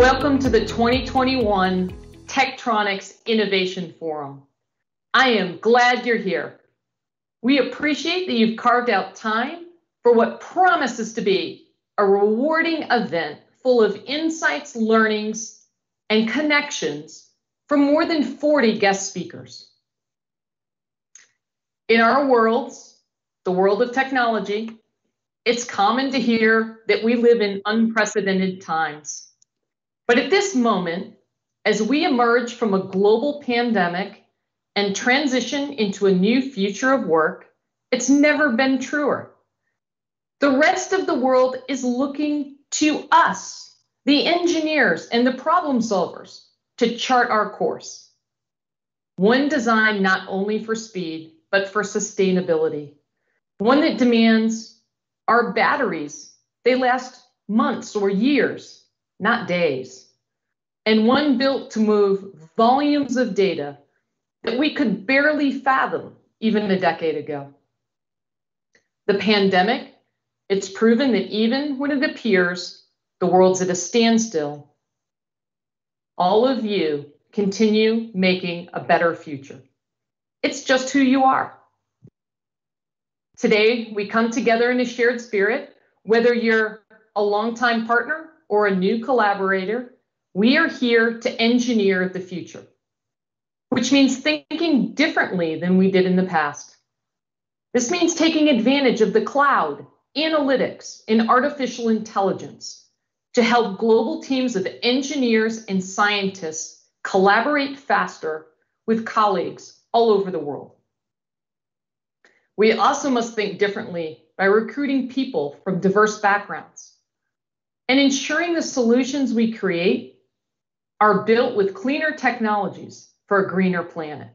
Welcome to the 2021 Tektronix Innovation Forum. I am glad you're here. We appreciate that you've carved out time for what promises to be a rewarding event full of insights, learnings, and connections from more than 40 guest speakers. In our worlds, the world of technology, it's common to hear that we live in unprecedented times. But at this moment, as we emerge from a global pandemic and transition into a new future of work, it's never been truer. The rest of the world is looking to us, the engineers and the problem solvers, to chart our course. One designed not only for speed, but for sustainability. One that demands our batteries, they last months or years, not days. And one built to move volumes of data that we could barely fathom even a decade ago. The pandemic, it's proven that even when it appears the world's at a standstill, all of you continue making a better future. It's just who you are. Today, we come together in a shared spirit, whether you're a longtime partner or a new collaborator, we are here to engineer the future, which means thinking differently than we did in the past. This means taking advantage of the cloud, analytics, and artificial intelligence to help global teams of engineers and scientists collaborate faster with colleagues all over the world. We also must think differently by recruiting people from diverse backgrounds and ensuring the solutions we create are built with cleaner technologies for a greener planet.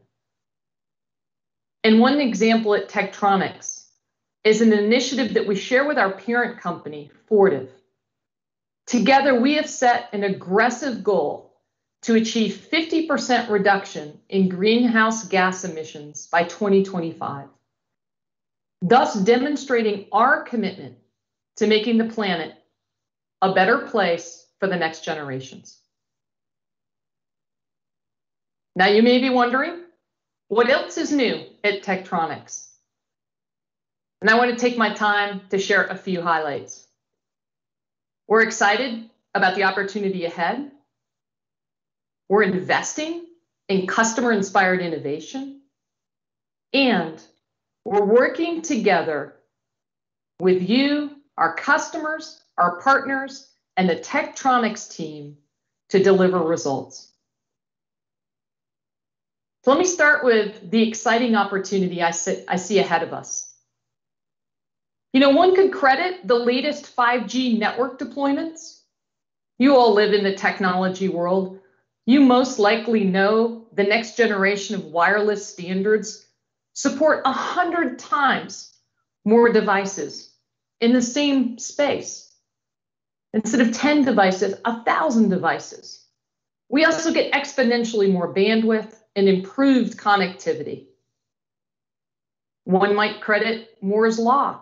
And one example at Tektronix is an initiative that we share with our parent company, Fortive. Together, we have set an aggressive goal to achieve 50% reduction in greenhouse gas emissions by 2025, thus demonstrating our commitment to making the planet a better place for the next generations. Now you may be wondering, what else is new at Tektronix? And I want to take my time to share a few highlights. We're excited about the opportunity ahead. We're investing in customer inspired innovation. And we're working together with you, our customers, our partners, and the Tektronix team to deliver results. So let me start with the exciting opportunity I, see ahead of us. You know, one could credit the latest 5G network deployments. You all live in the technology world. You most likely know the next generation of wireless standards support 100 times more devices in the same space. Instead of 10 devices, 1,000 devices. We also get exponentially more bandwidth, and improved connectivity. One might credit Moore's Law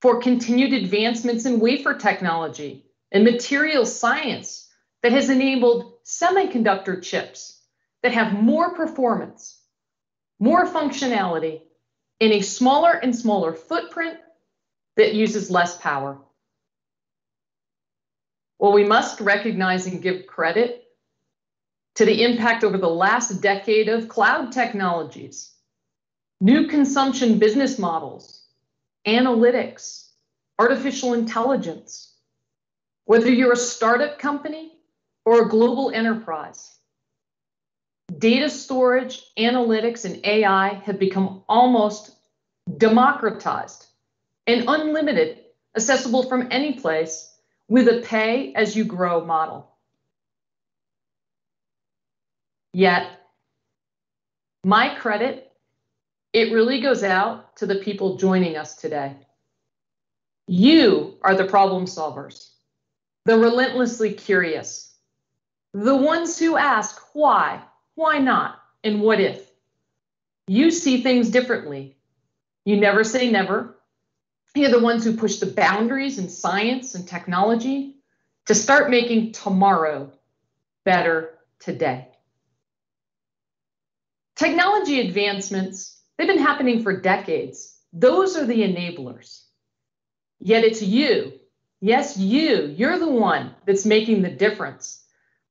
for continued advancements in wafer technology and material science that has enabled semiconductor chips that have more performance, more functionality in a smaller and smaller footprint that uses less power. Well, we must recognize and give credit to the impact over the last decade of cloud technologies, new consumption business models, analytics, artificial intelligence. Whether you're a startup company or a global enterprise, data storage, analytics, and AI have become almost democratized and unlimited, accessible from any place with a pay as you grow model. Yet, my credit, it really goes out to the people joining us today. You are the problem solvers, the relentlessly curious, the ones who ask why, why not, and what if. You see things differently. You never say never. You're the ones who push the boundaries in science and technology to start making tomorrow better today. Technology advancements, they've been happening for decades. Those are the enablers. Yet it's you, yes, you, you're the one that's making the difference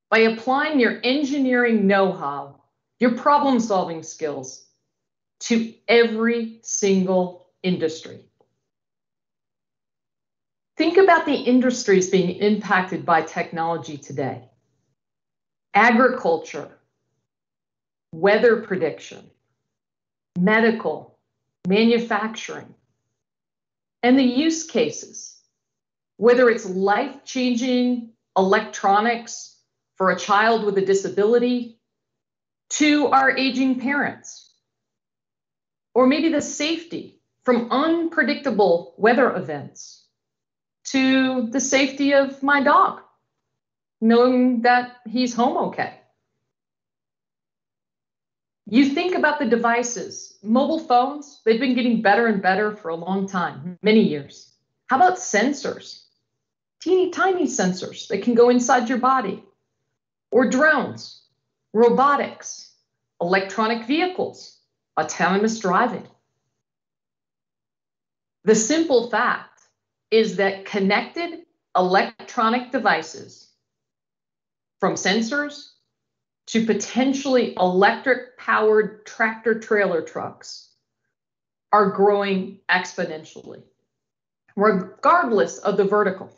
by applying your engineering know how, your problem solving skills to every single industry. Think about the industries being impacted by technology today. Agriculture, weather prediction, medical, manufacturing, and the use cases, whether it's life changing electronics for a child with a disability to our aging parents, or maybe the safety from unpredictable weather events to the safety of my dog, knowing that he's home okay. You think about the devices, mobile phones, they've been getting better and better for a long time, many years. How about sensors? Teeny tiny sensors that can go inside your body, or drones, robotics, electronic vehicles, autonomous driving. The simple fact is that connected electronic devices, from sensors to potentially electric powered tractor trailer trucks, are growing exponentially, regardless of the vertical.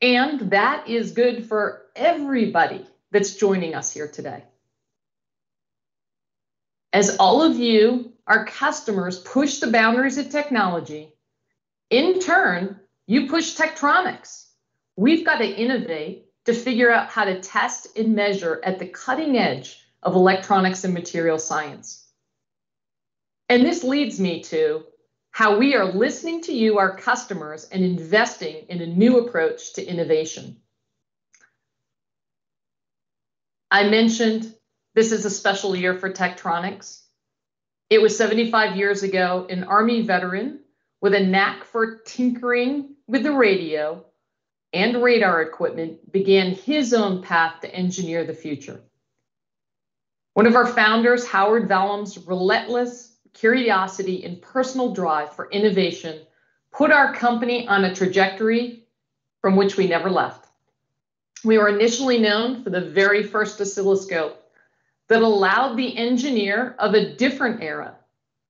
And that is good for everybody that's joining us here today. As all of you, our customers, push the boundaries of technology, in turn, you push Tektronix. We've got to innovate to figure out how to test and measure at the cutting edge of electronics and material science. And this leads me to how we are listening to you, our customers, and investing in a new approach to innovation. I mentioned this is a special year for Tektronix. It was 75 years ago, an Army veteran with a knack for tinkering with the radio and radar equipment began his own path to engineer the future. One of our founders, Howard Vollum's relentless curiosity and personal drive for innovation put our company on a trajectory from which we never left. We were initially known for the very first oscilloscope that allowed the engineer of a different era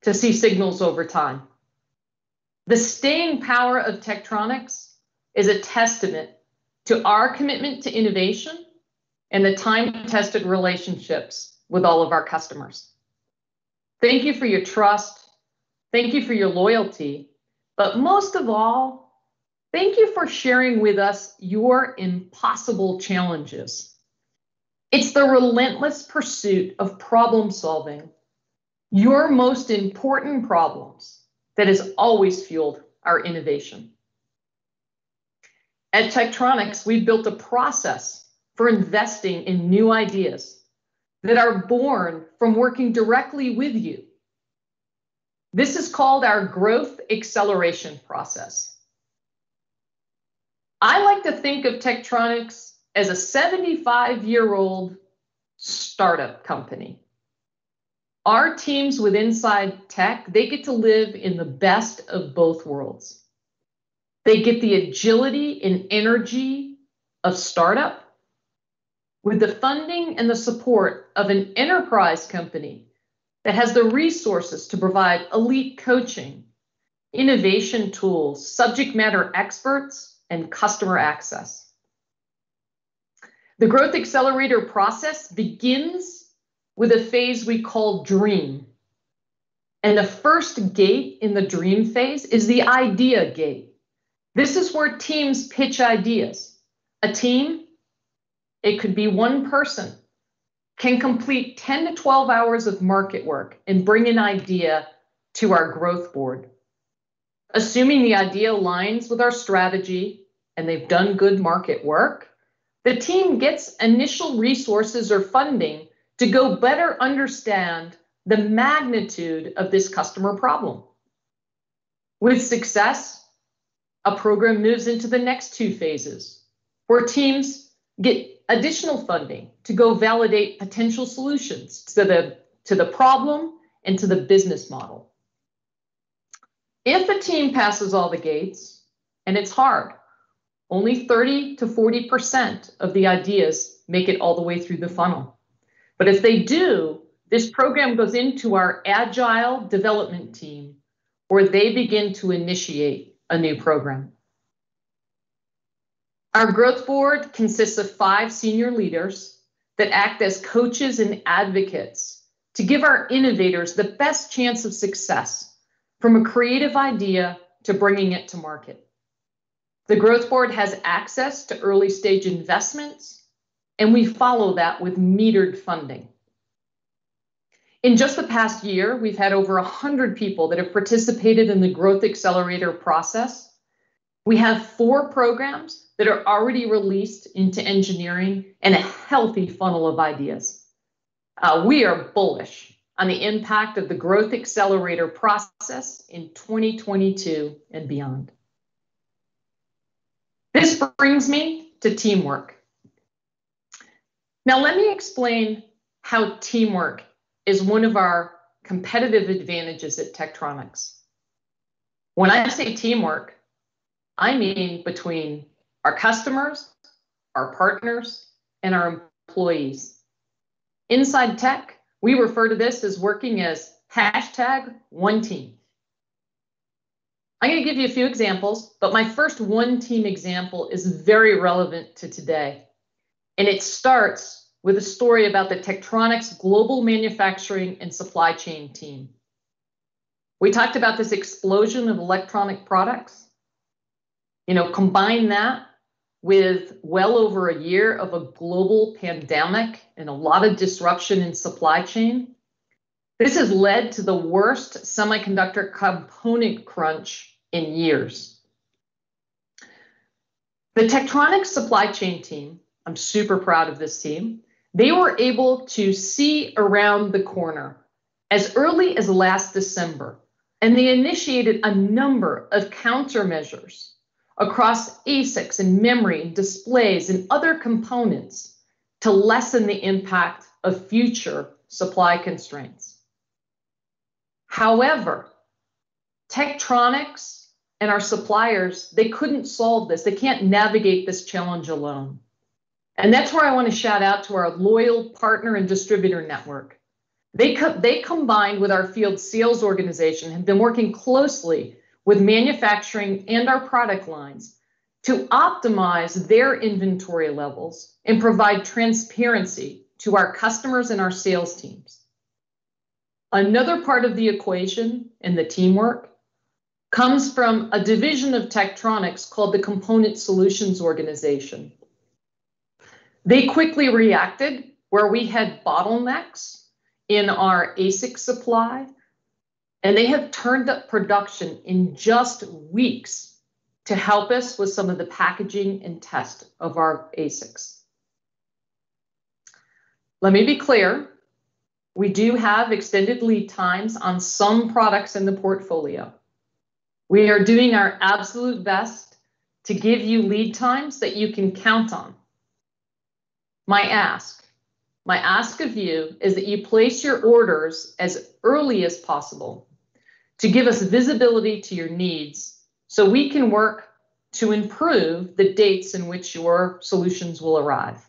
to see signals over time. The staying power of Tektronix is a testament to our commitment to innovation and the time-tested relationships with all of our customers. Thank you for your trust. Thank you for your loyalty. But most of all, thank you for sharing with us your impossible challenges. It's the relentless pursuit of problem solving, your most important problems, that has always fueled our innovation. At Tektronix, we've built a process for investing in new ideas that are born from working directly with you. This is called our growth acceleration process. I like to think of Tektronix as a 75-year-old startup company. Our teams with Inside Tek, they get to live in the best of both worlds. They get the agility and energy of startup with the funding and the support of an enterprise company that has the resources to provide elite coaching, innovation tools, subject matter experts, and customer access. The growth accelerator process begins with a phase we call dream. And the first gate in the dream phase is the idea gate. This is where teams pitch ideas. A team, it could be one person, can complete 10 to 12 hours of market work and bring an idea to our growth board. Assuming the idea aligns with our strategy and they've done good market work, the team gets initial resources or funding to go better understand the magnitude of this customer problem. With success, a program moves into the next two phases where teams get additional funding to go validate potential solutions to the, to the problem and to the business model. If a team passes all the gates, and it's hard, only 30 to 40% of the ideas make it all the way through the funnel. But if they do, this program goes into our agile development team where they begin to initiate a new program. Our growth board consists of five senior leaders that act as coaches and advocates to give our innovators the best chance of success from a creative idea to bringing it to market. The growth board has access to early stage investments, and we follow that with metered funding. In just the past year, we've had over 100 people that have participated in the Growth Accelerator process. We have four programs that are already released into engineering and a healthy funnel of ideas. Uh, we are bullish on the impact of the Growth Accelerator process in 2022 and beyond. This brings me to teamwork. Now, let me explain how teamwork is one of our competitive advantages at Tektronix. When I say teamwork, I mean between our customers, our partners, and our employees. Inside Tek, we refer to this as working as hashtag one team. I'm going to give you a few examples, but my first one team example is very relevant to today. And it starts with a story about the Tektronix global manufacturing and supply chain team. We talked about this explosion of electronic products. You know, combine that with well over a year of a global pandemic and a lot of disruption in supply chain. This has led to the worst semiconductor component crunch in years. The Tektronix supply chain team, I'm super proud of this team, they were able to see around the corner as early as last December, and they initiated a number of countermeasures across ASICs and memory and displays and other components to lessen the impact of future supply constraints. However, Tektronix and our suppliers, they couldn't solve this. They can't navigate this challenge alone. And that's where I want to shout out to our loyal partner and distributor network. They, co- they combined with our field sales organization have been working closely with manufacturing and our product lines to optimize their inventory levels and provide transparency to our customers and our sales teams. Another part of the equation in the teamwork comes from a division of Tektronix called the Component Solutions Organization. They quickly reacted where we had bottlenecks in our ASIC supply, and they have turned up production in just weeks to help us with some of the packaging and test of our ASICs. Let me be clear, we do have extended lead times on some products in the portfolio. We are doing our absolute best to give you lead times that you can count on my ask, my ask of you is that you place your orders as early as possible to give us visibility to your needs so we can work to improve the dates in which your solutions will arrive.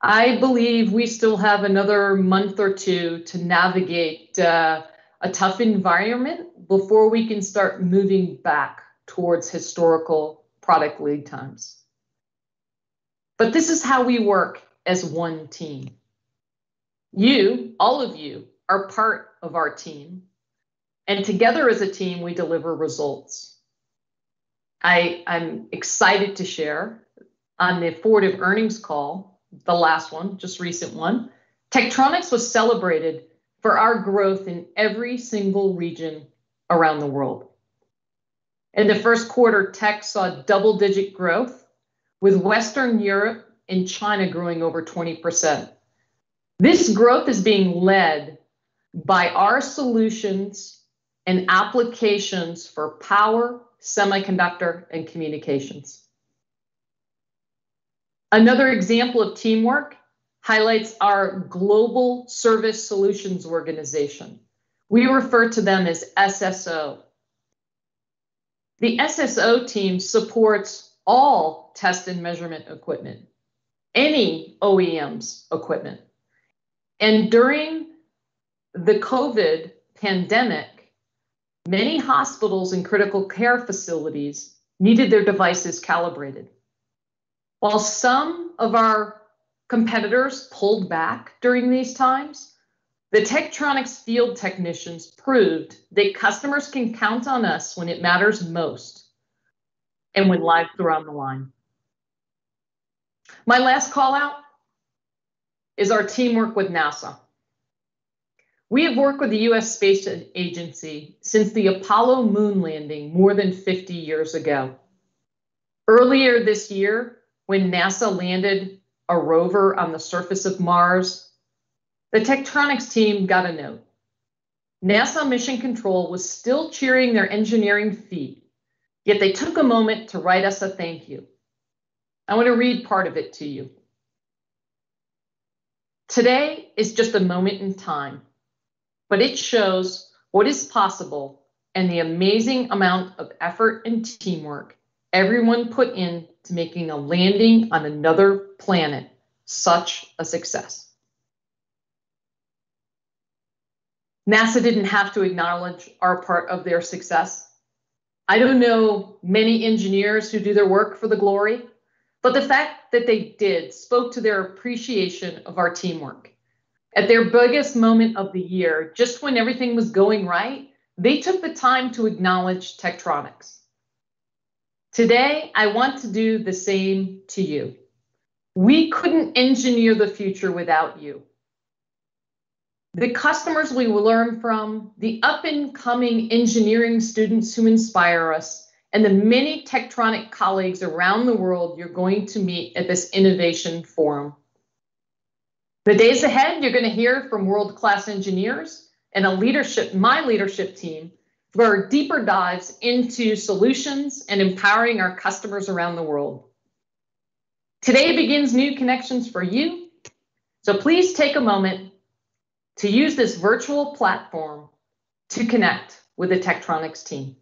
I believe we still have another month or two to navigate uh, a tough environment before we can start moving back towards historical product lead times. But this is how we work as one team. You, all of you, are part of our team. And together as a team, we deliver results. I, I'm excited to share on the Fortive earnings call, the last one, just recent one, Tektronix was celebrated for our growth in every single region around the world. In the first quarter, Tek saw double digit growth with Western Europe and China growing over 20%. This growth is being led by our solutions and applications for power, semiconductor, and communications. Another example of teamwork highlights our Global Service Solutions Organization. We refer to them as SSO. The SSO team supports all test and measurement equipment, any OEM's equipment. And during the COVID pandemic, many hospitals and critical care facilities needed their devices calibrated. While some of our competitors pulled back during these times, the Tektronix field technicians proved that customers can count on us when it matters most and when lives are on the line. My last call out is our teamwork with NASA. We have worked with the US Space Agency since the Apollo moon landing more than 50 years ago. Earlier this year, when NASA landed a rover on the surface of Mars, the Tektronix team got a note. NASA Mission Control was still cheering their engineering feat, yet they took a moment to write us a thank you. I want to read part of it to you. Today is just a moment in time, but it shows what is possible and the amazing amount of effort and teamwork everyone put in to making a landing on another planet such a success. NASA didn't have to acknowledge our part of their success. I don't know many engineers who do their work for the glory, but the fact that they did spoke to their appreciation of our teamwork. At their biggest moment of the year, just when everything was going right, they took the time to acknowledge Tektronix. Today, I want to do the same to you. We couldn't engineer the future without you. The customers we will learn from, the up and coming engineering students who inspire us, and the many Tektronix colleagues around the world you're going to meet at this innovation forum. The days ahead, you're going to hear from world-class engineers and a leadership, my leadership team, for deeper dives into solutions and empowering our customers around the world. Today begins new connections for you. So please take a moment to use this virtual platform to connect with the Tektronix team.